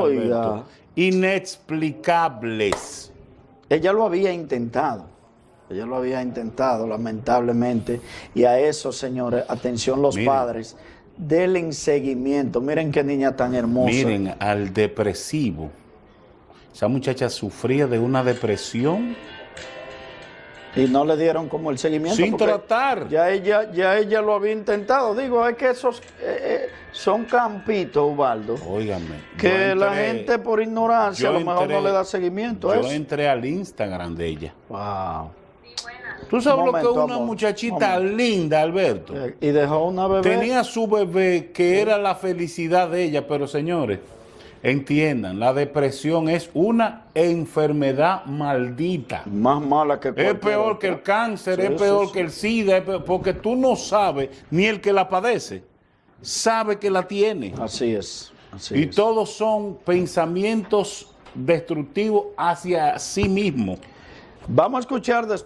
Oiga. Inexplicables. Ella lo había intentado. Ella lo había intentado, lamentablemente. Y a eso, señores, atención los Miren. padres, denle seguimiento. Miren qué niña tan hermosa. Miren, al depresivo. Esa muchacha sufría de una depresión Y no le dieron como el seguimiento. sin tratar. Ya ella, ya ella lo había intentado. Digo, es que esos eh, eh, son campitos, Ubaldo. Óigame. Que la gente por ignorancia a lo mejor no le da seguimiento a Yo eso. entré al Instagram de ella. Wow. ¿Tú sabes Un lo que una amor. muchachita linda, Alberto? Eh, Y dejó una bebé. Tenía su bebé que era la felicidad de ella, pero señores, entiendan, la depresión es una enfermedad maldita. más mala que Es peor que el cáncer, Sí, es peor sí. que el SIDA, peor- porque tú no sabes, ni el que la padece, sabe que la tiene. Así es. Así Y es. todos son pensamientos destructivos hacia sí mismo. Vamos a escuchar después.